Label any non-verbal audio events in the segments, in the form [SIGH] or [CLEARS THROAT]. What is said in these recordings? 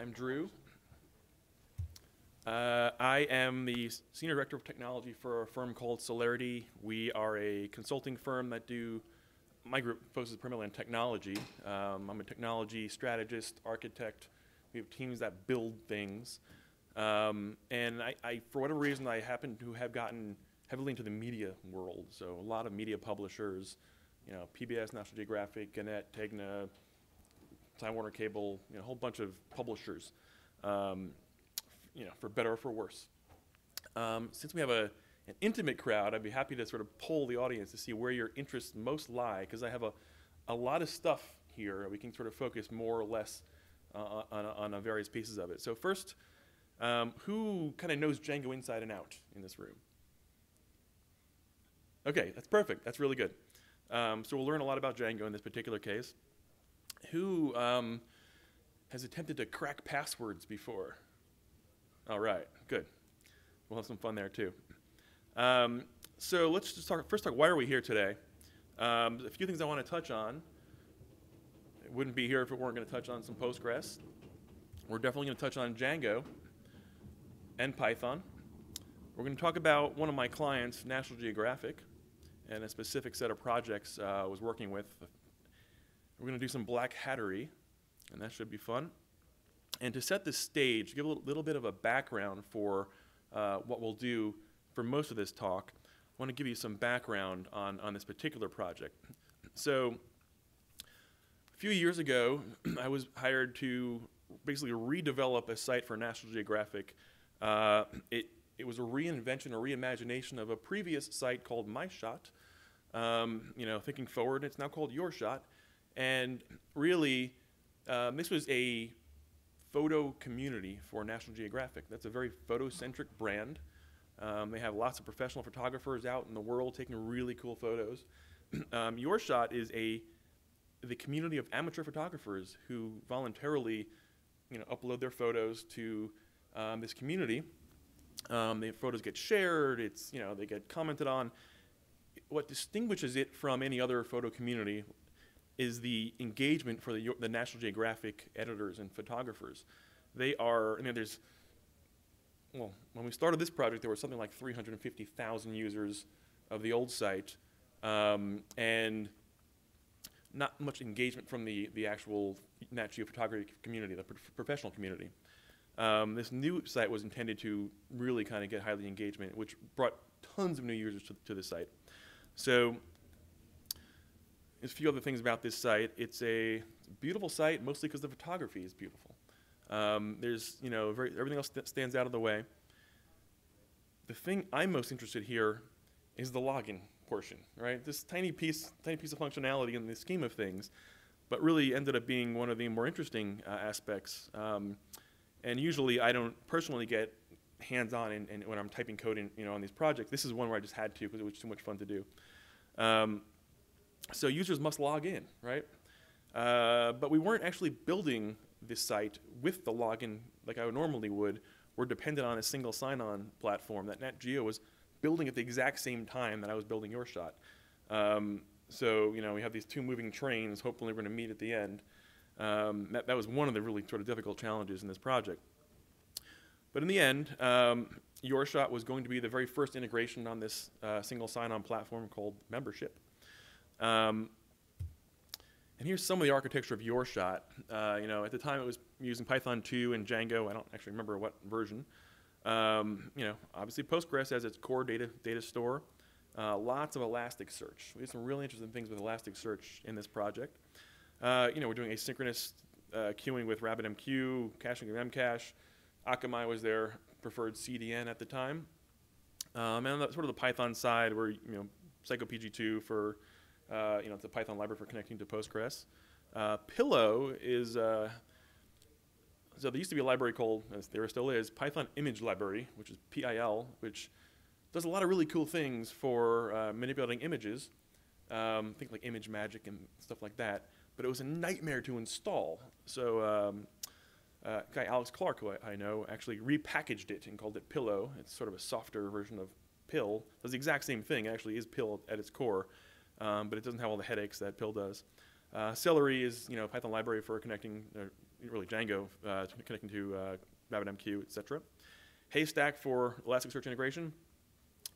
I'm Drew. Uh, I am the Senior Director of Technology for a firm called Celerity. We are a consulting firm that do, my group focuses primarily on technology. Um, I'm a technology strategist, architect. We have teams that build things. Um, and I, I, for whatever reason, I happen to have gotten heavily into the media world. So a lot of media publishers, you know, PBS, National Geographic, Gannett, Tegna, Time Warner Cable, you know, a whole bunch of publishers, um, you know, for better or for worse. Um, since we have a, an intimate crowd, I'd be happy to sort of poll the audience to see where your interests most lie, because I have a, a lot of stuff here. We can sort of focus more or less uh, on, on, on various pieces of it. So first, um, who kind of knows Django inside and out in this room? Okay, that's perfect. That's really good. Um, so we'll learn a lot about Django in this particular case. Who um, has attempted to crack passwords before? All right, good. We'll have some fun there too. Um, so let's just talk, first talk, why are we here today? Um, a few things I want to touch on. It wouldn't be here if we weren't going to touch on some Postgres. We're definitely going to touch on Django and Python. We're going to talk about one of my clients, National Geographic, and a specific set of projects uh, I was working with. We're going to do some black hattery, and that should be fun. And to set the stage, give a little, bit of a background for uh, what we'll do for most of this talk, I want to give you some background on, on this particular project. So, a few years ago, [CLEARS THROAT] I was hired to basically redevelop a site for National Geographic. Uh, it, it was a reinvention or reimagination of a previous site called MyShot. Um, you know, thinking forward, it's now called Your Shot. And really, um, this was a photo community for National Geographic. That's a very photocentric brand. Um, they have lots of professional photographers out in the world taking really cool photos. [CLEARS THROAT] um, Your Shot is a the community of amateur photographers who voluntarily, you know, upload their photos to um, this community. Um, the photos get shared. It's you know they get commented on. What distinguishes it from any other photo community is the engagement for the, the National Geographic editors and photographers. They are, I mean, there's, well, when we started this project, there was something like 350,000 users of the old site, um, and not much engagement from the, the actual Nat Geo photography community, the pro professional community. Um, this new site was intended to really kind of get highly engagement, which brought tons of new users to, to the site. So there's a few other things about this site. It's a beautiful site, mostly because the photography is beautiful. Um, there's, you know, very, everything else that stands out of the way. The thing I'm most interested here is the login portion, right? This tiny piece, tiny piece of functionality in the scheme of things, but really ended up being one of the more interesting uh, aspects. Um, and usually, I don't personally get hands-on in when I'm typing code in, you know, on these projects. This is one where I just had to because it was too much fun to do. Um, so users must log in, right? Uh, but we weren't actually building this site with the login like I would normally would. We're dependent on a single sign-on platform that NatGeo was building at the exact same time that I was building your shot. Um, so you know we have these two moving trains. Hopefully we're going to meet at the end. Um, that, that was one of the really sort of difficult challenges in this project. But in the end, um, your shot was going to be the very first integration on this uh, single sign-on platform called membership. Um, and here's some of the architecture of your shot. Uh, you know, at the time it was using Python 2 and Django. I don't actually remember what version. Um, you know, obviously Postgres as its core data data store. Uh, lots of Elasticsearch. We did some really interesting things with Elasticsearch in this project. Uh, you know, we're doing asynchronous uh, queuing with RabbitMQ, caching with Memcache. Akamai was their preferred CDN at the time. Um, and the, sort of the Python side, we're you know PsychoPG2 for uh, you know it's a Python library for connecting to Postgres. Uh, Pillow is uh, so there used to be a library called, as there still is, Python Image Library, which is PIL, which does a lot of really cool things for uh, manipulating images. Um, think like image magic and stuff like that. But it was a nightmare to install. So um, uh, guy Alex Clark, who I, I, know, actually repackaged it and called it Pillow. It's sort of a softer version of Pill. Does the exact same thing. It actually is Pill at its core, um, but it doesn't have all the headaches that Pill does. Uh, Celery is you know Python library for connecting, uh, really Django uh, connecting to uh, RabbitMQ, et cetera. Haystack for Elasticsearch integration.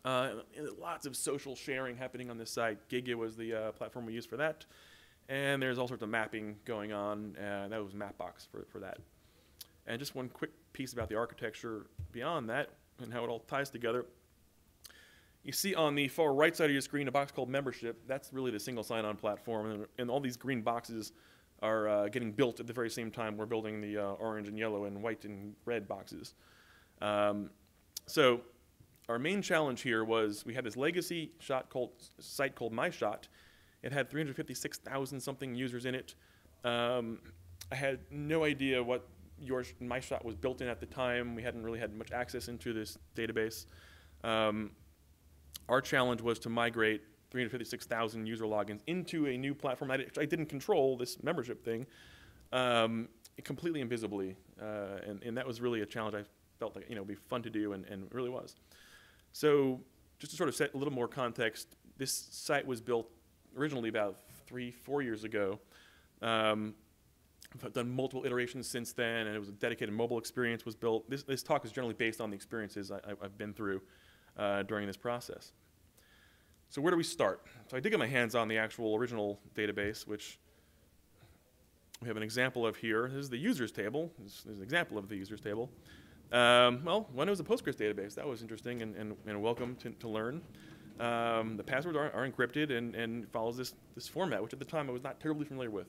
Uh, lots of social sharing happening on this site. Giga was the uh, platform we used for that. And there's all sorts of mapping going on. Uh, that was Mapbox for, for that. And just one quick piece about the architecture beyond that and how it all ties together. You see on the far right side of your screen a box called membership. That's really the single sign-on platform, and, and all these green boxes are uh, getting built at the very same time we're building the uh, orange and yellow and white and red boxes. Um, so our main challenge here was we had this legacy shot called, site called MyShot. It had 356,000 something users in it. Um, I had no idea what your MyShot was built in at the time. We hadn't really had much access into this database. Um, our challenge was to migrate 356,000 user logins into a new platform I, I didn't control, this membership thing, um, completely invisibly. Uh, and, and that was really a challenge I felt like you know would be fun to do, and, and it really was. So just to sort of set a little more context, this site was built originally about three, four years ago. Um, I've done multiple iterations since then, and it was a dedicated mobile experience was built. This, this talk is generally based on the experiences I, have been through uh, during this process. So where do we start? So I did get my hands on the actual original database, which we have an example of here. This is the users table. This is an example of the users table. Um, well, it was a Postgres database. That was interesting and, and, and welcome to, to learn. Um, the passwords are, are encrypted and, and follows this, this format, which at the time I was not terribly familiar with.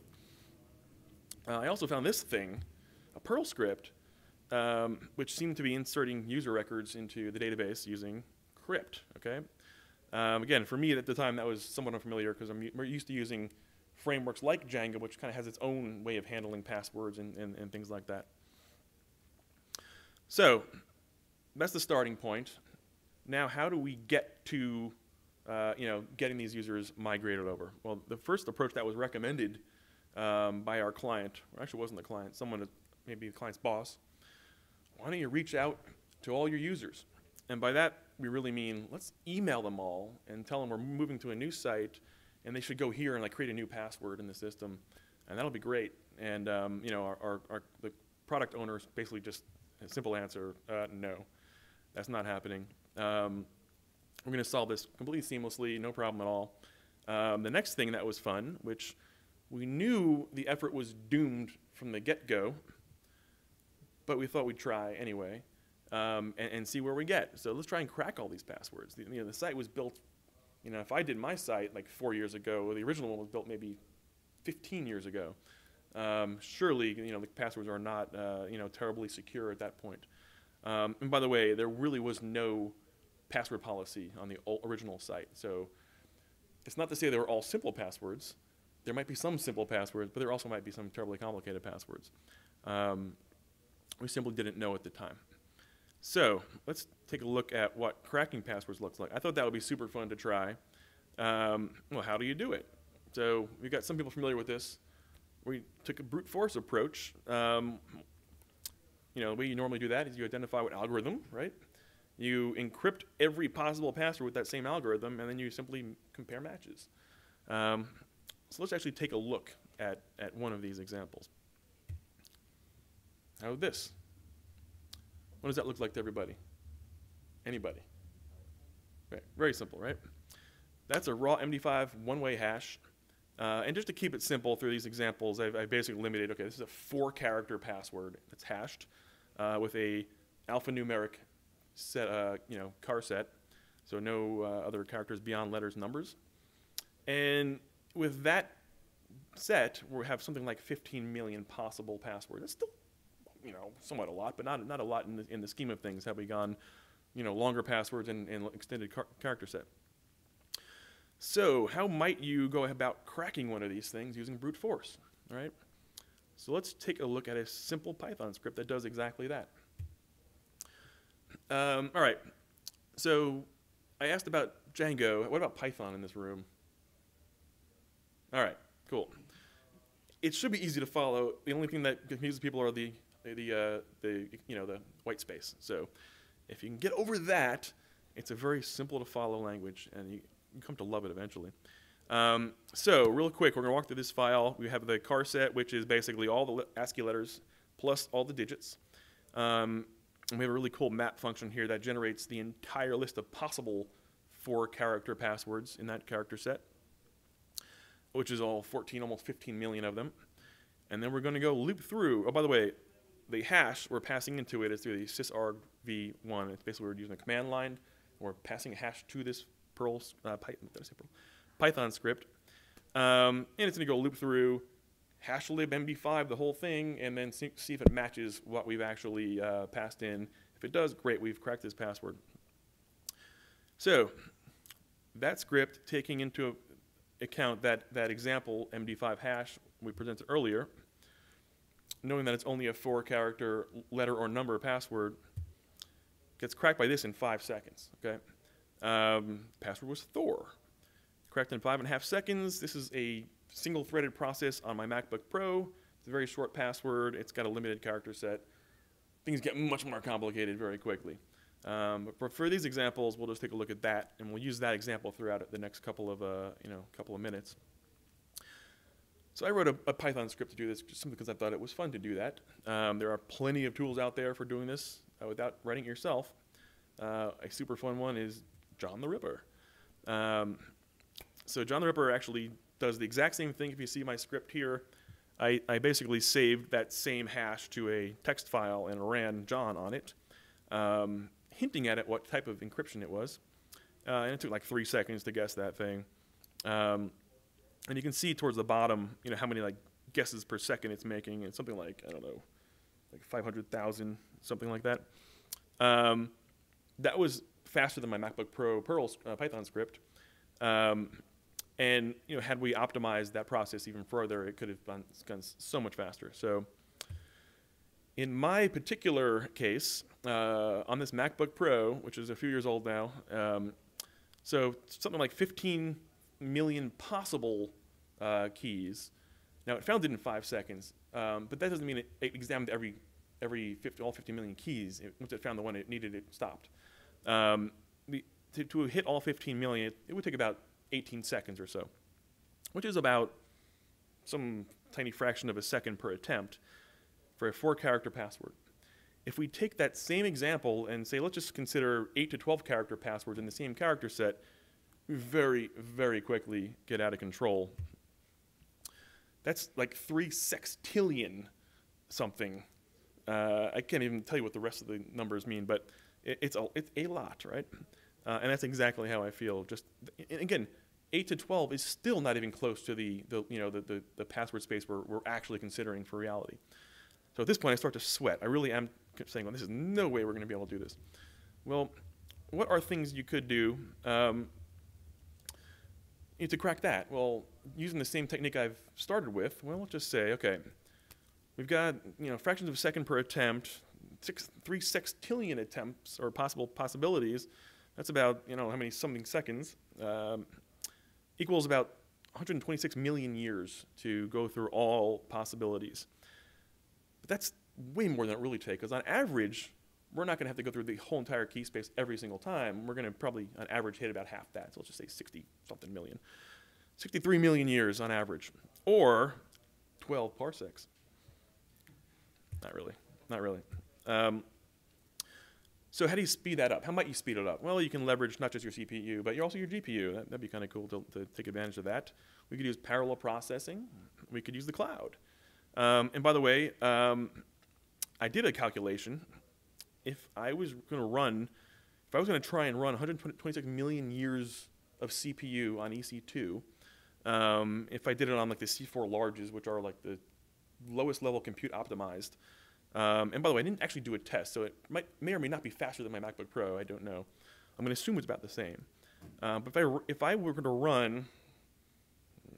Uh, I also found this thing, a Perl script, um, which seemed to be inserting user records into the database using okay? Um, again, for me at the time, that was somewhat unfamiliar because I'm used to using frameworks like Django, which kind of has its own way of handling passwords and, and, and things like that. So that's the starting point. Now, how do we get to uh, you know, getting these users migrated over? Well, the first approach that was recommended um, by our client, or actually wasn't the client, someone, maybe the client's boss, why don't you reach out to all your users? And by that, we really mean let's email them all and tell them we're moving to a new site and they should go here and like create a new password in the system. And that'll be great. And um, you know, our, our, our, the product owners basically just a simple answer, uh, no, that's not happening. Um, we're going to solve this completely seamlessly, no problem at all. Um, the next thing that was fun, which we knew the effort was doomed from the get-go, but we thought we'd try anyway um, and, and, see where we get. So let's try and crack all these passwords. The, you know, the site was built, you know, if I did my site like four years ago, the original one was built maybe 15 years ago. Um, surely, you know, the passwords are not, uh, you know, terribly secure at that point. Um, and by the way, there really was no password policy on the original site. So it's not to say they were all simple passwords. There might be some simple passwords, but there also might be some terribly complicated passwords. Um, we simply didn't know at the time. So let's take a look at what cracking passwords looks like. I thought that would be super fun to try. Um, well, how do you do it? So we've got some people familiar with this. We took a brute force approach. Um, you know, the way you normally do that is you identify what algorithm, right? You encrypt every possible password with that same algorithm, and then you simply compare matches. Um, so let's actually take a look at, at one of these examples. How this? What does that look like to everybody? Anybody? Right. Very simple, right? That's a raw MD5 one-way hash. Uh, and just to keep it simple through these examples, I've, I've, basically limited, okay, this is a four-character password that's hashed uh, with a alphanumeric set, uh, you know, char set, so no uh, other characters beyond letters numbers. And with that set, we have something like 15 million possible passwords. That's still, you know, somewhat a lot, but not, not a lot in the, in the scheme of things. Have we gone, you know, longer passwords and, and extended character set? So how might you go about cracking one of these things using brute force, all right? So let's take a look at a simple Python script that does exactly that. Um, all right, so I asked about Django. What about Python in this room? All right, cool. It should be easy to follow. The only thing that confuses people are the the uh, the you know the white space. So if you can get over that, it's a very simple to follow language, and you, you come to love it eventually. Um, so real quick, we're going to walk through this file. We have the char set, which is basically all the ASCII letters plus all the digits. Um, and we have a really cool map function here that generates the entire list of possible four character passwords in that character set, which is all 14, almost 15 million of them. And then we're going to go loop through. Oh, by the way, the hash we're passing into it is through the sysargv1. It's basically we're using a command line. We're passing a hash to this Perl, uh, Python, Python script. Um, and it's going to go loop through hashlib MD5, the whole thing, and then see, see if it matches what we've actually uh, passed in. If it does, great, we've cracked this password. So that script, taking into account that, that example MD5 hash we presented earlier, knowing that it's only a four character letter or number password, gets cracked by this in five seconds, okay? Um, password was Thor. Cracked in five and a half seconds. This is a single threaded process on my MacBook Pro. It's a very short password. It's got a limited character set. Things get much more complicated very quickly. Um, but for these examples, we'll just take a look at that, and we'll use that example throughout the next couple of, uh, you know, couple of minutes. So I wrote a, a, Python script to do this just simply because I thought it was fun to do that. Um, there are plenty of tools out there for doing this uh, without writing it yourself. Uh, a super fun one is John the Ripper. Um, so John the Ripper actually does the exact same thing. If you see my script here, I, I basically saved that same hash to a text file and ran John on it, um, hinting at it what type of encryption it was. Uh, and it took like three seconds to guess that thing. And you can see towards the bottom, you know, how many like guesses per second it's making. It's something like I don't know, like 500,000, something like that. Um, that was faster than my MacBook Pro Perl uh, Python script. Um, and you know, had we optimized that process even further, it could have gone, gone so much faster. So, in my particular case, uh, on this MacBook Pro, which is a few years old now, um, so something like 15 million possible uh, keys. Now it found it in five seconds, um, but that doesn't mean it, it, examined every every 50, all 50 million keys. It, once it found the one it needed, it stopped. Um, the, to, to, hit all 15 million, it, it would take about 18 seconds or so, which is about some tiny fraction of a second per attempt for a four-character password. If we take that same example and say, let's just consider 8 to 12 character passwords in the same character set, very, very quickly get out of control. That's like three sextillion something. Uh, I can't even tell you what the rest of the numbers mean, but it, it's, a, it's a lot, right? Uh, and that's exactly how I feel. Just again, eight to twelve is still not even close to the, the you know the, the, the password space we're, we're actually considering for reality. So at this point, I start to sweat. I really am saying, well, this is no way we're going to be able to do this. Well, what are things you could do um, to crack that? Well, using the same technique I've started with, well, let's just say, okay, we've got you know fractions of a second per attempt, six, three sextillion attempts or possible possibilities. That's about you know how many something seconds um, equals about 126 million years to go through all possibilities. But that's way more than it really takes, because on average, we're not going to have to go through the whole entire key space every single time. We're going to probably, on average, hit about half that. So let's just say 60 something million. 63 million years on average, or 12 parsecs. Not really, not really. Um, so how do you speed that up? How might you speed it up? Well, you can leverage not just your CPU, but also your GPU. That, would be kind of cool to, to, take advantage of that. We could use parallel processing. We could use the cloud. Um, and by the way, um, I did a calculation if I was going to run, if I was going to try and run 126 million years of CPU on EC2, um, if I did it on like the C4 larges, which are like the lowest level compute optimized, um, and by the way, I didn't actually do a test, so it might, may or may not be faster than my MacBook Pro. I don't know. I'm going to assume it's about the same. Um, but if I, if I were going to run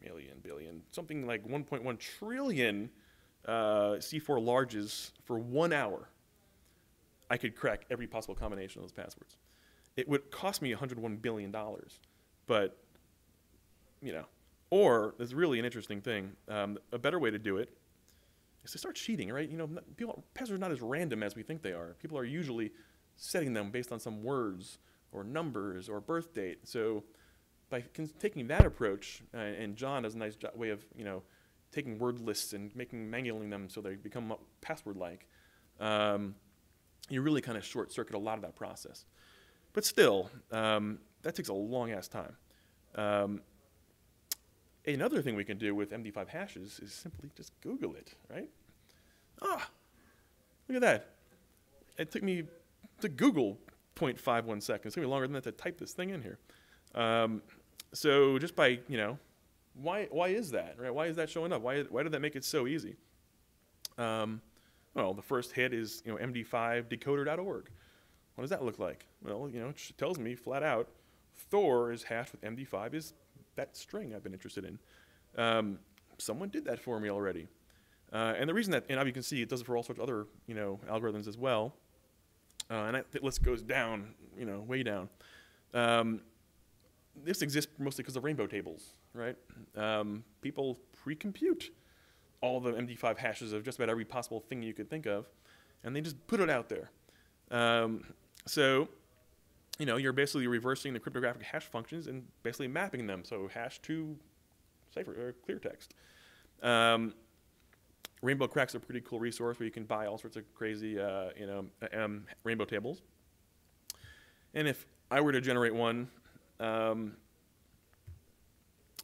million, billion, something like 1.1 trillion uh, C4 larges for one hour, I could crack every possible combination of those passwords. It would cost me $101 billion, but, you know, or there's really an interesting thing. Um, a better way to do it is to start cheating, right? You know, people, passwords are not as random as we think they are. People are usually setting them based on some words or numbers or birth date. So by taking that approach, uh, and John has a nice way of, you know, taking word lists and making mangling them so they become password-like, um, you really kind of short circuit a lot of that process. But still, um, that takes a long ass time. Um, another thing we can do with MD5 hashes is simply just Google it, right? Ah, look at that. It took me to Google 0.51 seconds. It took me longer than that to type this thing in here. Um, so just by, you know, why, why is that, right? Why is that showing up? Why, why did that make it so easy? Um, well, the first hit is, you know, md5decoder.org. What does that look like? Well, you know, it tells me flat out Thor is hashed with MD5 is that string I've been interested in. Um, someone did that for me already. Uh, and the reason that, and you can see it does it for all sorts of other, you know, algorithms as well. Uh, and that list goes down, you know, way down. Um, this exists mostly because of rainbow tables, right? Um, people pre-compute all the MD5 hashes of just about every possible thing you could think of, and they just put it out there. Um, so, you know, you're basically reversing the cryptographic hash functions and basically mapping them. So hash to cipher or clear text. Um, Rainbow Crack's a pretty cool resource where you can buy all sorts of crazy, uh, you know, um, rainbow tables. And if I were to generate one, um,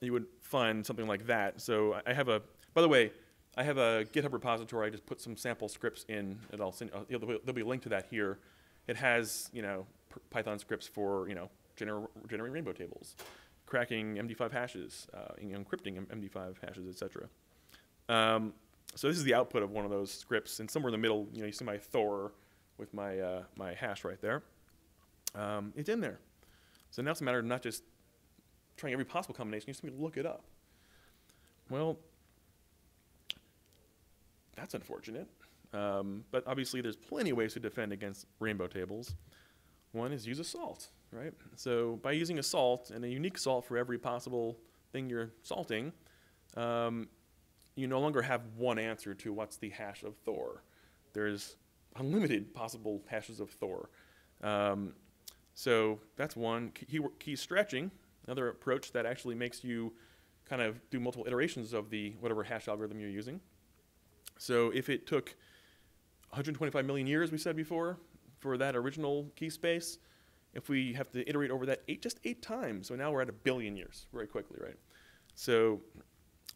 you would find something like that. So I have a, by the way, I have a GitHub repository. I just put some sample scripts in, and I'll send. Uh, there'll, be, a link to that here. It has, you know, Python scripts for, you know, gener generating rainbow tables, cracking MD5 hashes, uh, encrypting MD5 hashes, etc. Um, so this is the output of one of those scripts, and somewhere in the middle, you know, you see my Thor with my uh, my hash right there. Um, it's in there. So now it's a matter of not just trying every possible combination, you just need to look it up. Well, that's unfortunate. Um, but obviously, there's plenty of ways to defend against rainbow tables. One is use a salt, right? So by using a salt and a unique salt for every possible thing you're salting, um, you no longer have one answer to what's the hash of Thor. There's unlimited possible hashes of Thor. Um, so that's one. Key, key stretching, another approach that actually makes you kind of do multiple iterations of the whatever hash algorithm you're using. So if it took 125 million years, we said before, for that original key space, if we have to iterate over that eight, just eight times, so now we're at a billion years very quickly, right? So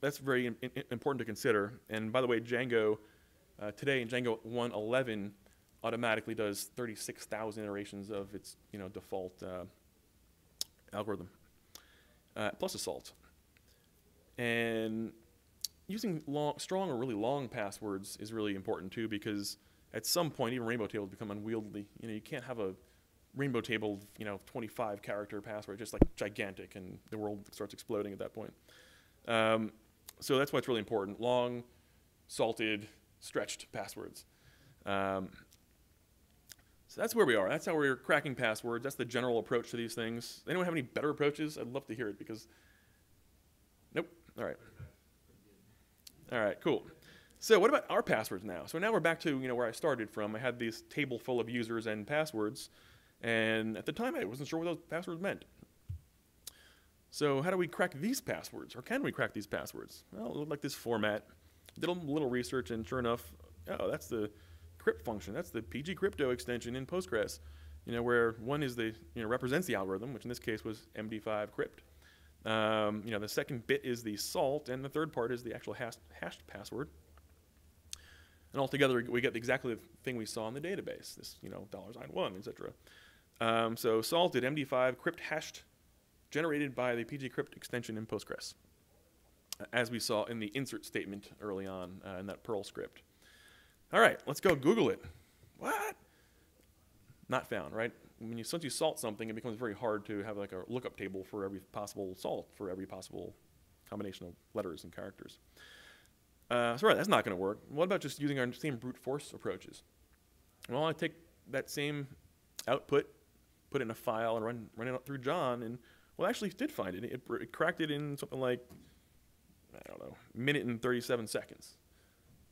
that's very important to consider. And by the way, Django, uh, today in Django 1.11, automatically does 36,000 iterations of its you know, default uh, algorithm, uh, plus a salt. And using long, strong or really long passwords is really important too because at some point even rainbow tables become unwieldy. You know, you can't have a rainbow table, you know, 25 character password, just like gigantic and the world starts exploding at that point. Um, so that's why it's really important. Long, salted, stretched passwords. Um, so that's where we are. That's how we're cracking passwords. That's the general approach to these things. Anyone have any better approaches? I'd love to hear it because, nope. All right. All right, cool. So what about our passwords now? So now we're back to you know where I started from. I had this table full of users and passwords, and at the time I wasn't sure what those passwords meant. So how do we crack these passwords, or can we crack these passwords? Well, it looked like this format. Did a little research, and sure enough, oh, that's the crypt function. That's the PG crypto extension in Postgres. You know, where one is the you know represents the algorithm, which in this case was MD5 crypt. Um, you know, the second bit is the salt, and the third part is the actual hashed, password. And altogether, we get exactly the thing we saw in the database, this, you know, dollar sign one, etc. Um, so salted MD5 crypt hashed generated by the pgcrypt extension in Postgres, as we saw in the insert statement early on uh, in that Perl script. All right, let's go Google it. What? Not found, right? When you, once you salt something, it becomes very hard to have like a lookup table for every possible salt, for every possible combination of letters and characters. Uh, so right, that's not going to work. What about just using our same brute force approaches? Well, I take that same output, put it in a file, and run, run it through John, and well, actually did find it. it. It cracked it in something like, I don't know, minute and 37 seconds.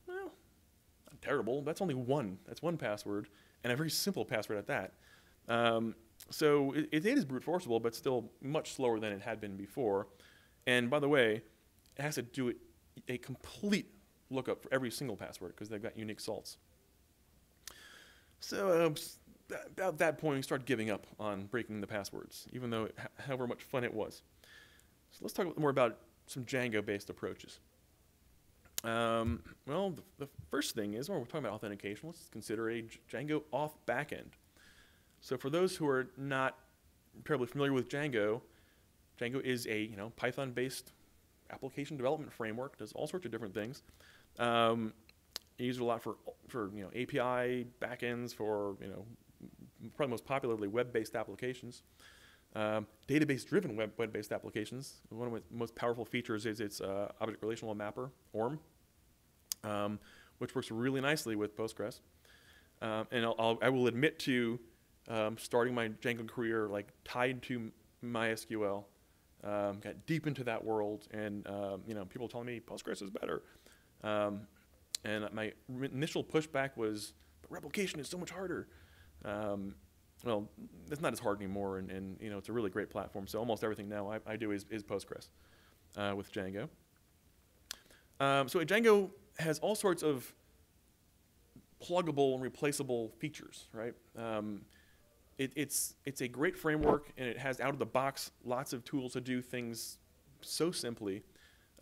Well, not terrible. That's only one. That's one password, and a very simple password at that. Um, so it, it is brute forceable, but still much slower than it had been before. And by the way, it has to do it a complete lookup for every single password because they've got unique salts. So um, about that point, we started giving up on breaking the passwords, even though however much fun it was. So let's talk more about some Django-based approaches. Um, well, the, the, first thing is when we're talking about authentication, let's consider a Django auth backend. So for those who are not terribly familiar with Django, Django is a you know Python-based application development framework. Does all sorts of different things. Um, use it a lot for for you know API backends for you know probably most popularly web-based applications. Um, database-driven web, web-based applications. One of its most powerful features is its uh, object relational mapper, ORM, um, which works really nicely with Postgres. Um, and I'll, I'll, I will admit to um, starting my Django career like tied to MySQL. Um, got deep into that world, and um, you know, people telling me Postgres is better. and my initial pushback was, but replication is so much harder. Um, well, it's not as hard anymore, and, and, you know it's a really great platform. So almost everything now I, I do is, is Postgres uh, with Django. Um, so Django has all sorts of pluggable and replaceable features, right? Um, it, it's it's a great framework, and it has out of the box lots of tools to do things so simply.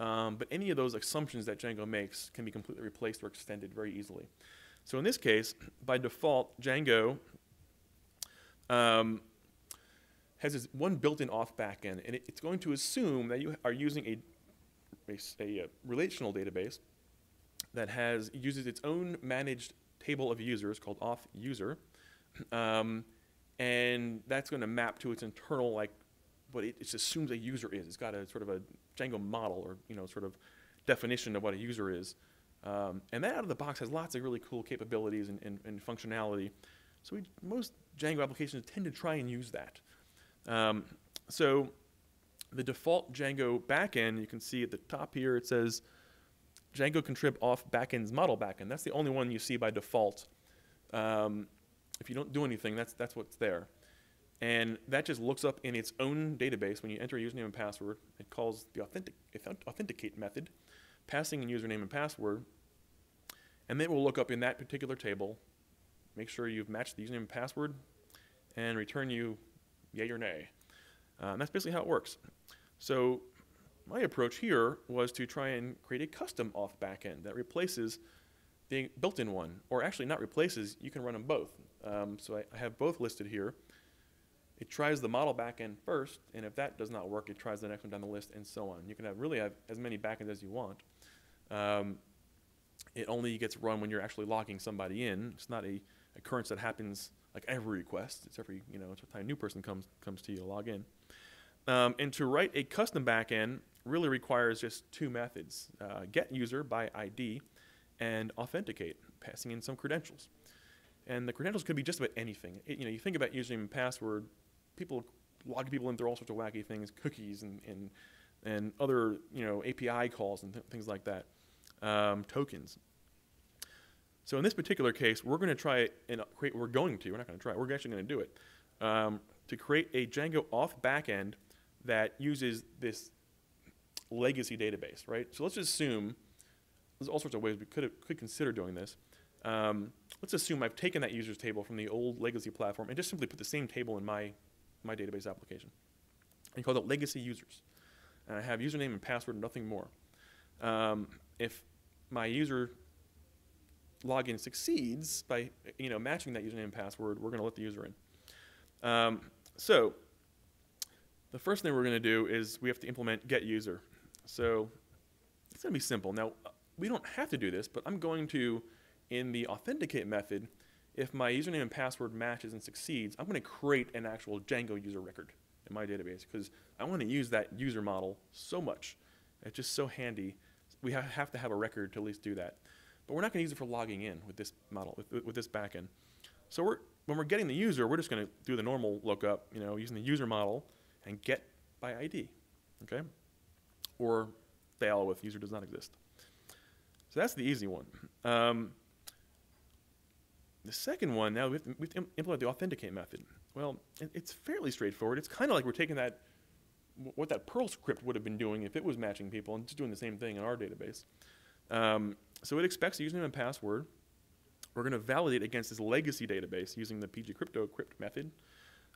Um, but any of those assumptions that Django makes can be completely replaced or extended very easily. So in this case, by default, Django um, has this one built-in auth backend, and it, it's going to assume that you are using a, a, a, relational database that has uses its own managed table of users called auth user, um, and that's going to map to its internal like what it, it assumes a user is. It's got a sort of a Django model or you know sort of definition of what a user is. Um, and that out of the box has lots of really cool capabilities and, and, and functionality. So we, most Django applications tend to try and use that. Um, so the default Django backend, you can see at the top here, it says Django contrib off backends model backend. That's the only one you see by default. Um, if you don't do anything, that's, that's what's there. And that just looks up in its own database when you enter a username and password. It calls the authentic, authenticate method, passing in username and password. And then it will look up in that particular table make sure you've matched the username and password, and return you yay or nay. Uh, that's basically how it works. So my approach here was to try and create a custom auth backend that replaces the built-in one, or actually not replaces, you can run them both. Um, so I, I, have both listed here. It tries the model backend first, and if that does not work, it tries the next one down the list, and so on. You can have really have as many backends as you want. Um, it only gets run when you're actually logging somebody in. It's not a occurrence that happens like every request. It's every, you know, it's time a new person comes, comes to you to log in. Um, and to write a custom backend really requires just two methods, uh, get user by ID and authenticate, passing in some credentials. And the credentials could be just about anything. It, you know, you think about username password, people log people in through all sorts of wacky things, cookies and, and, and other, you know, API calls and th things like that, um, tokens. So in this particular case, we're going to try and create, we're going to, we're not going to try, we're actually going to do it, um, to create a Django auth backend that uses this legacy database, right? So let's just assume, there's all sorts of ways we could, could consider doing this. Um, let's assume I've taken that users table from the old legacy platform and just simply put the same table in my, my database application. And call it legacy users. And I have username and password, nothing more. Um, if my user login succeeds by you know matching that username and password, we're going to let the user in. Um, so the first thing we're going to do is we have to implement get user. So it's going to be simple. Now we don't have to do this, but I'm going to in the authenticate method, if my username and password matches and succeeds, I'm going to create an actual Django user record in my database because I want to use that user model so much. It's just so handy. We have to have a record to at least do that. But we're not going to use it for logging in with this model, with, with this backend. So we're, when we're getting the user, we're just going to do the normal lookup, you know, using the user model and get by ID, okay? Or fail if user does not exist. So that's the easy one. Um, the second one, now we have, to, we have to implement the authenticate method. Well, it, it's fairly straightforward. It's kind of like we're taking that what that Perl script would have been doing if it was matching people and just doing the same thing in our database. Um, so it expects a username and password. We're going to validate against this legacy database using the PG crypto crypt method.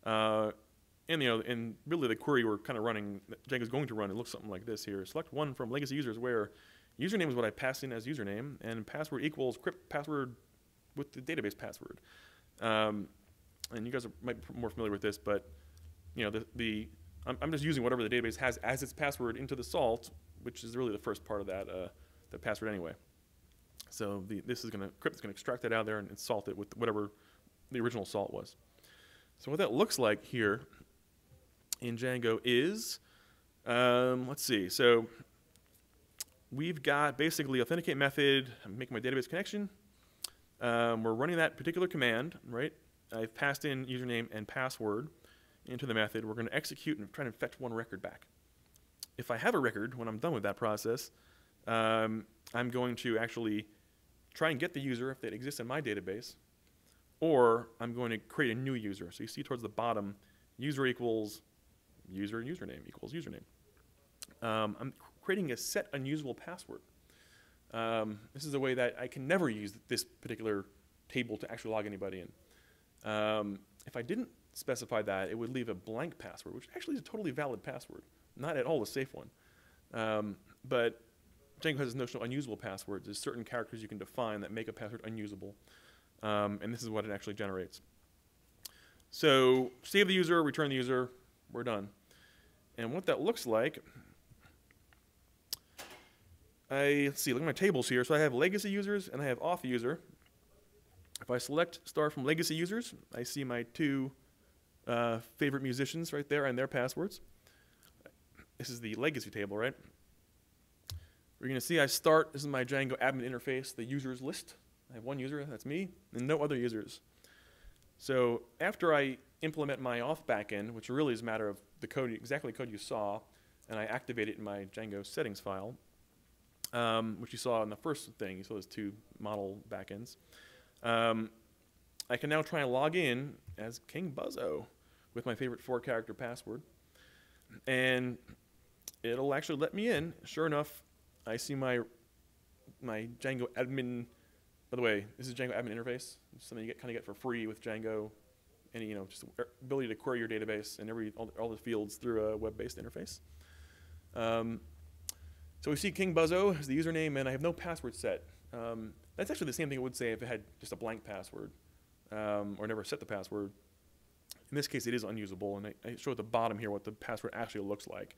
Uh, and you know, and really the query we're kind of running, Django's going to run, it looks something like this here. Select one from legacy users where username is what I pass in as username, and password equals crypt password with the database password. Um, and you guys are, might be more familiar with this, but you know, the, the I'm, I'm just using whatever the database has as its password into the salt, which is really the first part of that, uh, the password anyway. So the, this is going to, crypt is going to extract that out of there and, and salt it with whatever the original salt was. So what that looks like here in Django is, um, let's see, so we've got basically authenticate method, I'm making my database connection. Um, we're running that particular command, right? I've passed in username and password into the method. We're going to execute and try to fetch one record back. If I have a record when I'm done with that process, um, I'm going to actually try and get the user if it exists in my database, or I'm going to create a new user. So you see towards the bottom, user equals user and username equals username. Um, I'm creating a set unusable password. Um, this is a way that I can never use this particular table to actually log anybody in. Um, if I didn't specify that, it would leave a blank password, which actually is a totally valid password, not at all a safe one. Um, but Django has this notion of unusable passwords. There's certain characters you can define that make a password unusable, um, and this is what it actually generates. So save the user, return the user, we're done. And what that looks like I, let's see, look at my tables here. So I have legacy users and I have auth user. If I select star from legacy users, I see my two uh, favorite musicians right there and their passwords. This is the legacy table, right? We're going to see I start, this is my Django admin interface, the users list. I have one user, that's me, and no other users. So after I implement my auth backend, which really is a matter of the code, exactly the code you saw, and I activate it in my Django settings file, um, which you saw in the first thing. You saw those two model backends. Um, I can now try and log in as King Buzzo with my favorite four-character password, and it'll actually let me in. Sure enough, I see my my Django admin. By the way, this is Django admin interface. It's something you get kind of get for free with Django. Any you know, just ability to query your database and every all, all the fields through a web-based interface. Um, so we see King Buzzo as the username, and I have no password set. Um, that's actually the same thing it would say if it had just a blank password um, or never set the password. In this case, it is unusable, and I, I show at the bottom here what the password actually looks like.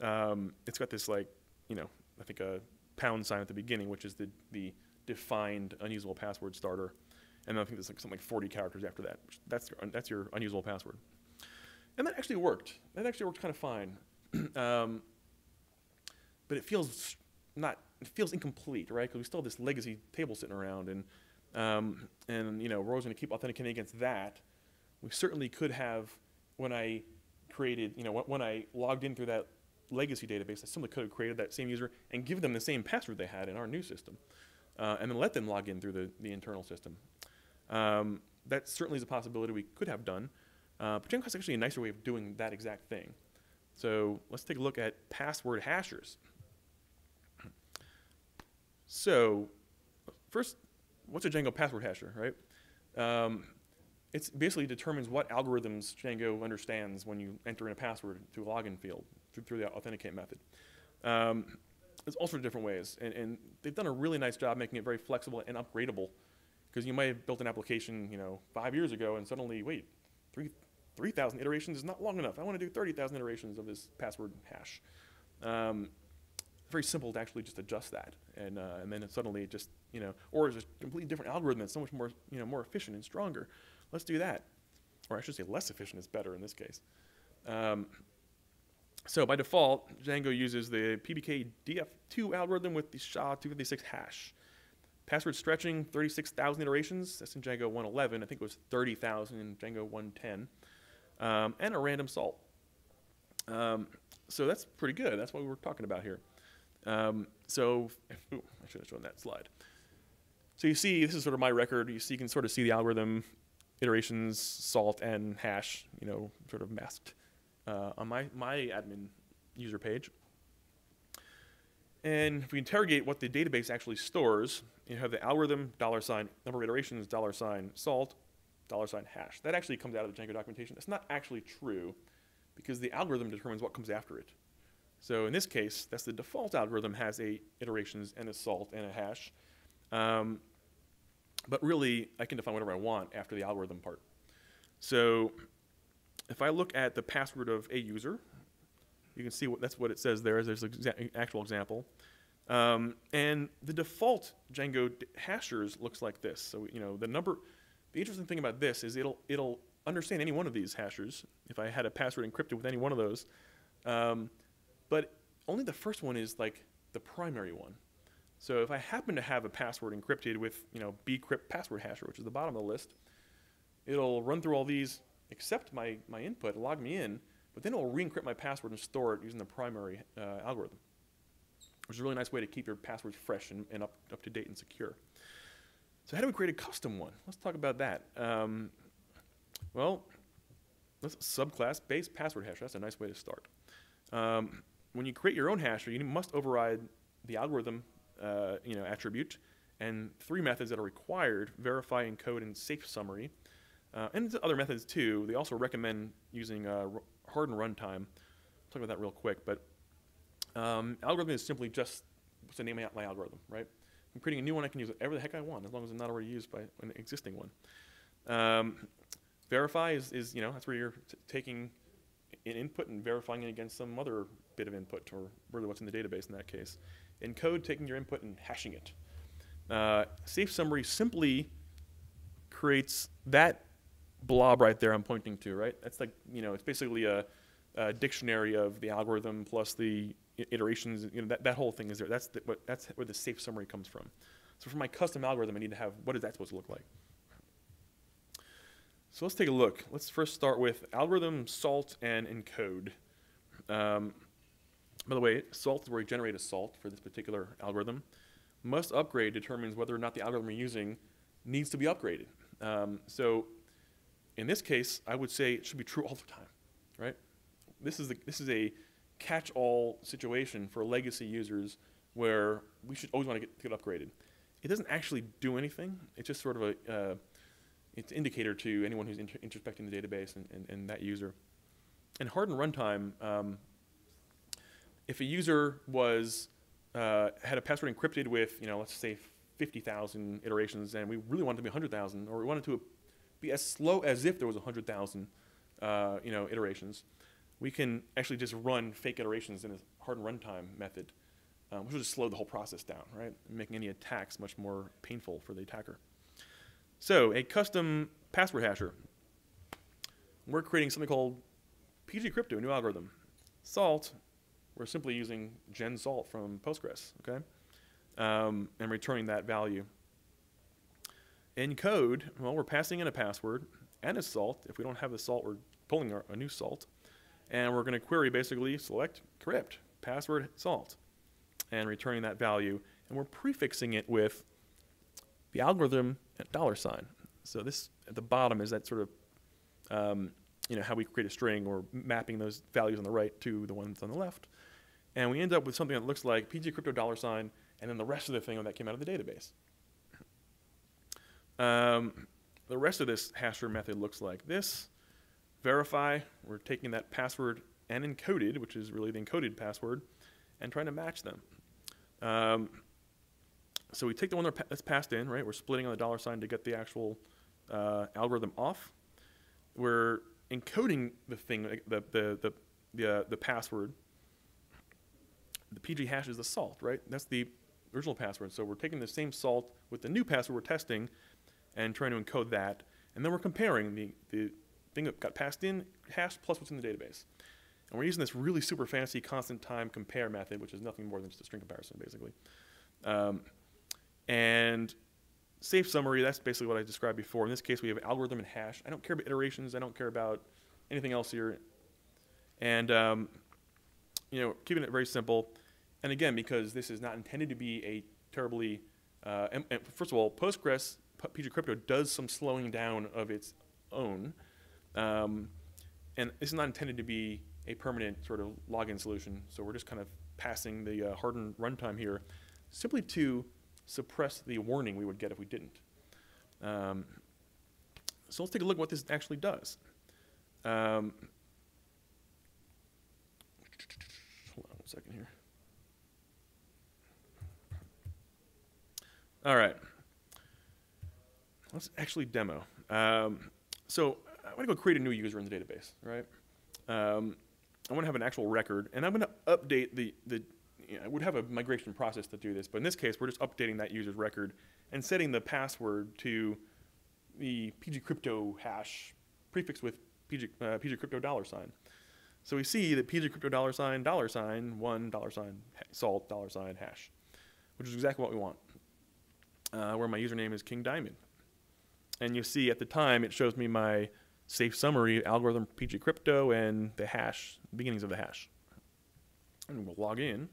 Um, it's got this like, you know, I think a pound sign at the beginning, which is the, the defined unusable password starter. And then I think there's like something like 40 characters after that. That's your, that's your unusable password. And that actually worked. That actually worked kind of fine. [CLEARS THROAT] um, but it feels not it feels incomplete, right? Because we still have this legacy table sitting around, and um, and you know we're always going to keep authenticating against that. We certainly could have when I created, you know, when I logged in through that legacy database, I simply could have created that same user and give them the same password they had in our new system, uh, and then let them log in through the, the internal system. Um, that certainly is a possibility we could have done, uh, but Django is actually a nicer way of doing that exact thing. So let's take a look at password hashers. So first, what's a Django password hasher, right? Um, it basically determines what algorithms Django understands when you enter in a password to a login field through, through the authenticate method. Um, there's all sorts of different ways, and, and, they've done a really nice job making it very flexible and upgradable. Because you might have built an application, you know, five years ago, and suddenly, wait, three 3,000 iterations is not long enough. I want to do 30,000 iterations of this password hash. Um, very simple to actually just adjust that, and uh, and then suddenly it just you know, or is a completely different algorithm that's so much more you know more efficient and stronger. Let's do that, or I should say less efficient is better in this case. Um, so by default, Django uses the PBK DF2 algorithm with the SHA-256 hash. Password stretching, 36,000 iterations. That's in Django 111. I think it was 30,000 in Django 110. Um, and a random salt. Um, so that's pretty good. That's what we were talking about here. Um, so, [LAUGHS] ooh, I should have shown that slide. So you see, this is sort of my record. You see, you can sort of see the algorithm, iterations, salt, and hash, you know, sort of masked uh, on my, my admin user page. And if we interrogate what the database actually stores, you have the algorithm, dollar sign, number of iterations, dollar sign, salt, dollar sign, hash. That actually comes out of the Django documentation. That's not actually true because the algorithm determines what comes after it. So in this case, that's the default algorithm has eight iterations and a salt and a hash. Um, but really, I can define whatever I want after the algorithm part. So if I look at the password of a user, you can see what that's what it says there. There's an exa actual example. Um, and the default Django hashers looks like this. So you know the number. The interesting thing about this is it'll it'll understand any one of these hashers if I had a password encrypted with any one of those. Um, but only the first one is like the primary one. So if I happen to have a password encrypted with you know bcrypt password hasher, which is the bottom of the list, it'll run through all these, accept my, my input, log me in, but then it'll re-encrypt my password and store it using the primary uh, algorithm, which is a really nice way to keep your passwords fresh and, and up, up to date and secure. So how do we create a custom one? Let's talk about that. Um, well, let's subclass base password hash. That's a nice way to start. Um, when you create your own hasher, you must override the algorithm uh, you know, attribute and three methods that are required, verify, encode, and safe summary. Uh, and other methods too. They also recommend using uh, hardened runtime. I'll talk about that real quick. But um, algorithm is simply just what's the name of my algorithm, right? I'm creating a new one. I can use whatever the heck I want as long as it's not already used by an existing one. Um, verify is, is, you know, that's where you're taking an input and verifying it against some other bit of input or really what's in the database in that case. Encode, taking your input and hashing it. Uh, safe summary simply creates that blob right there I'm pointing to, right? That's like, you know, it's basically a, a dictionary of the algorithm plus the iterations, you know, that, that whole thing is there. That's, the, what, that's where the safe summary comes from. So for my custom algorithm, I need to have, what is that supposed to look like? So let's take a look. Let's first start with algorithm, salt, and encode. Um, by the way, salt is where we generate a salt for this particular algorithm. Must upgrade determines whether or not the algorithm we're using needs to be upgraded. Um, so in this case, I would say it should be true all the time, right? This is, the, this is a catch-all situation for legacy users where we should always want to get, get upgraded. It doesn't actually do anything. It's just sort of a, uh, it's indicator to anyone who's inter introspecting the database and, and, and, that user. And hardened runtime, um, if a user was, uh, had a password encrypted with, you know, let's say 50,000 iterations and we really wanted to be 100,000 or we wanted to be as slow as if there was 100,000 uh, you know, iterations. We can actually just run fake iterations in a hardened runtime method, um, which will just slow the whole process down, right? Making any attacks much more painful for the attacker. So a custom password hasher. We're creating something called PG Crypto, a new algorithm. Salt, we're simply using gen salt from Postgres, okay? Um, and returning that value. Encode, well, we're passing in a password and a salt. If we don't have the salt, we're pulling our, a new salt. And we're going to query basically select crypt, password, salt, and returning that value. And we're prefixing it with the algorithm at dollar sign. So this at the bottom is that sort of, um, you know, how we create a string or mapping those values on the right to the ones on the left. And we end up with something that looks like PG crypto dollar sign and then the rest of the thing that came out of the database. Um, the rest of this hasher method looks like this. Verify, we're taking that password and encoded, which is really the encoded password, and trying to match them. Um, so we take the one that's passed in, right? We're splitting on the dollar sign to get the actual uh, algorithm off. We're encoding the thing, the, the, the, the, uh, the password. The PG hash is the salt, right? That's the original password. So we're taking the same salt with the new password we're testing and trying to encode that. And then we're comparing the, the thing that got passed in, hash plus what's in the database. And we're using this really super fancy constant time compare method, which is nothing more than just a string comparison, basically. Um, and safe summary, that's basically what I described before. In this case, we have algorithm and hash. I don't care about iterations. I don't care about anything else here. And, um, you know, keeping it very simple. And again, because this is not intended to be a terribly, uh, and, and first of all, Postgres PG Crypto does some slowing down of its own. Um, and this is not intended to be a permanent sort of login solution. So we're just kind of passing the uh, hardened runtime here simply to suppress the warning we would get if we didn't. Um, so let's take a look at what this actually does. Um, hold on one second here. All right. Let's actually demo. Um, so I want to go create a new user in the database, right? Um, I want to have an actual record, and I'm going to update the, the you know, I would have a migration process to do this, but in this case, we're just updating that user's record and setting the password to the PG crypto hash prefixed with PG, uh, PG crypto dollar sign. So we see that PG crypto dollar sign, dollar sign, one dollar sign, salt, dollar sign, hash, which is exactly what we want. Uh, where my username is King Diamond. And you see at the time, it shows me my safe summary, algorithm PG crypto, and the hash, beginnings of the hash. And we'll log in.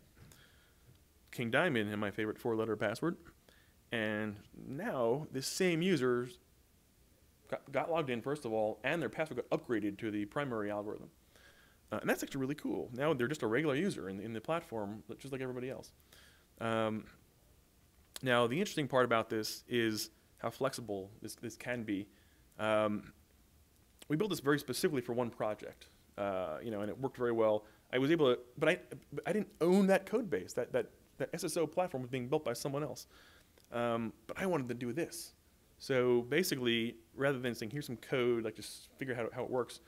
King Diamond and my favorite four letter password. And now this same user got, got, logged in, first of all, and their password got upgraded to the primary algorithm. Uh, and that's actually really cool. Now they're just a regular user in, in the platform, just like everybody else. Um, now, the interesting part about this is how flexible this, this can be. Um, we built this very specifically for one project, uh, you know, and it worked very well. I was able to, but I, but I didn't own that code base. That, that, that SSO platform was being built by someone else. Um, but I wanted to do this. So basically, rather than saying, here's some code, like just figure out how, how it works,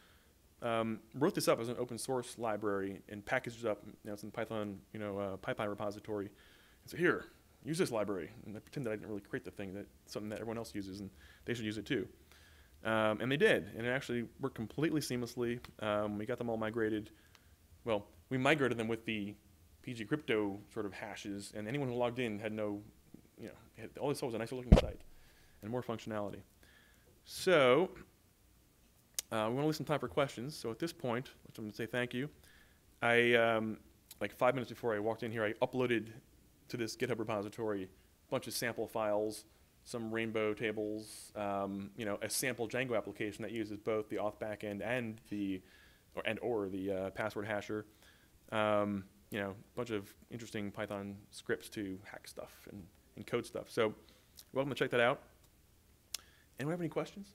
um, wrote this up as an open source library and packaged it up. Know, it's in Python, you know, uh, repository. And so here, use this library. And I pretend that I didn't really create the thing, that something that everyone else uses, and they should use it too. Um, and they did, and it actually worked completely seamlessly. Um, we got them all migrated. Well, we migrated them with the PG crypto sort of hashes, and anyone who logged in had no, you know, had, all they saw was a nicer looking site and more functionality. So uh, we want to leave some time for questions. So at this point, which I'm going to say thank you. I, um, like five minutes before I walked in here, I uploaded to this GitHub repository a bunch of sample files, some rainbow tables, um, you know, a sample Django application that uses both the auth backend and the, or, and or the uh, password hasher. Um, you know, a bunch of interesting Python scripts to hack stuff and, and code stuff. So welcome to check that out. Anyone have any questions?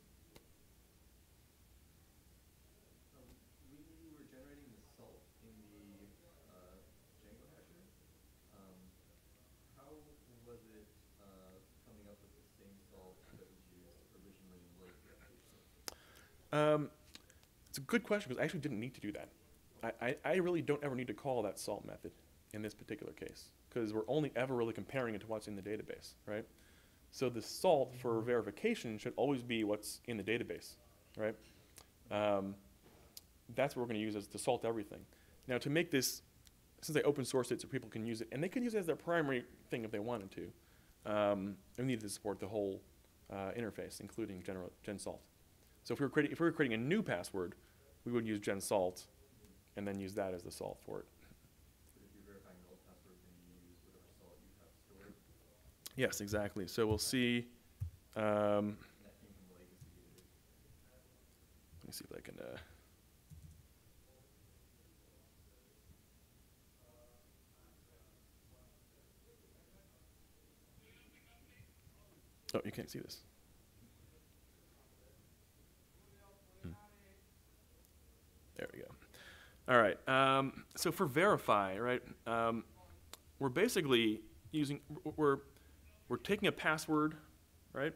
Um, it's a good question because I actually didn't need to do that. I, I, I, really don't ever need to call that salt method in this particular case because we're only ever really comparing it to what's in the database, right? So the salt for mm-hmm. verification should always be what's in the database, right? Um, that's what we're going to use as to salt everything. Now to make this, since I open source it so people can use it, and they can use it as their primary thing if they wanted to, um, we needed to support the whole uh, interface, including general, GenSalt. So if we were creating, if we were creating a new password, we would use GenSalt and then use that as the salt for it. Yes, exactly. So we'll see. Um, let me see if I can. Uh, oh, you can't see this. There we go. All right. Um, so for verify, right, um, we're basically using, we're, we're taking a password, right,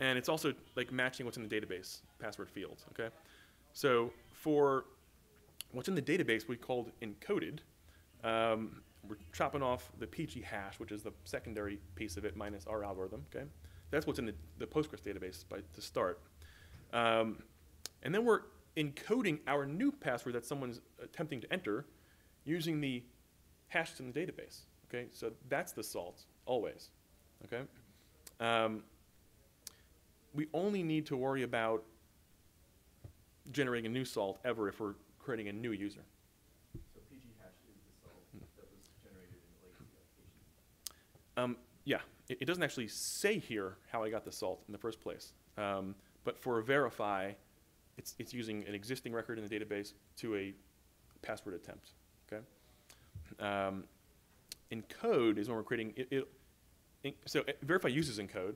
and it's also like matching what's in the database password field. okay? So for what's in the database we called encoded, um, we're chopping off the PG hash, which is the secondary piece of it minus our algorithm, okay? That's what's in the, the Postgres database by, to start. Um, and then we're encoding our new password that someone's attempting to enter using the hashes in the database. Okay, so that's the salt always. Okay, um, we only need to worry about generating a new salt ever if we're creating a new user. So PG hash is the salt hmm. that was generated in the legacy application. Um, yeah, it, it, doesn't actually say here how I got the salt in the first place, um, but for verify it's, it's using an existing record in the database to a password attempt, okay? Um, is when we're creating, it, it, so uh, verify uses encode,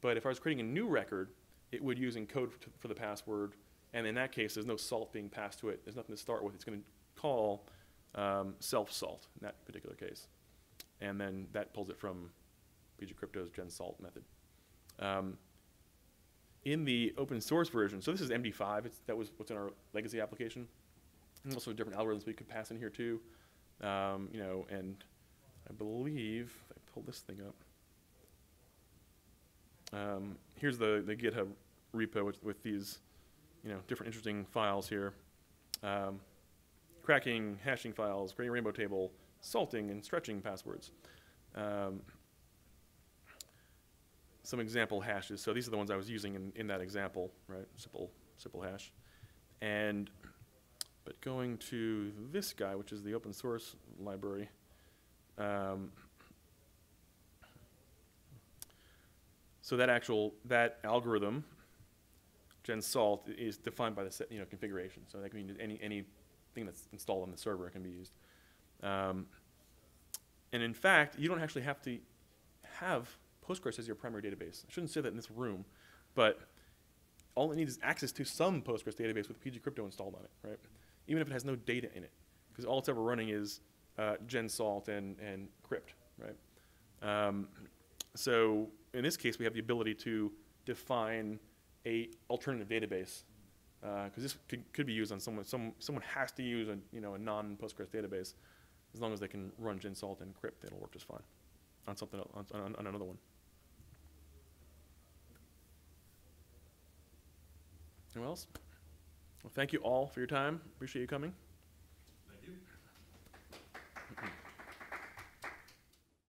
but if I was creating a new record, it would use encode for the password, and in that case, there's no salt being passed to it, there's nothing to start with, it's gonna call um, self-salt in that particular case. And then that pulls it from PG Crypto's gen salt method. Um, in the open source version, so this is MD5, it's, that was what's in our legacy application. And also different algorithms we could pass in here too. Um, you know, and I believe, if I pull this thing up, um, here's the, the GitHub repo with, with these, you know, different interesting files here. Um, cracking, hashing files, creating rainbow table, salting and stretching passwords. Um, some example hashes. So these are the ones I was using in, in that example, right? Simple, simple hash. And, but going to this guy, which is the open source library, um, so that actual, that algorithm, GenSalt, is defined by the set, you know, configuration. So that can mean any, anything that's installed on the server can be used. Um, and in fact, you don't actually have to have Postgres as your primary database. I shouldn't say that in this room, but all it needs is access to some Postgres database with PG Crypto installed on it, right? Even if it has no data in it, because all it's ever running is uh, GenSalt and, and Crypt, right? Um, so in this case, we have the ability to define a alternative database, because this could, could be used on someone. Some, someone has to use a you know a non-Postgres database, as long as they can run GenSalt and Crypt, it'll work just fine on something else, on, on, on another one. Anyone else? Well, thank you all for your time. Appreciate you coming.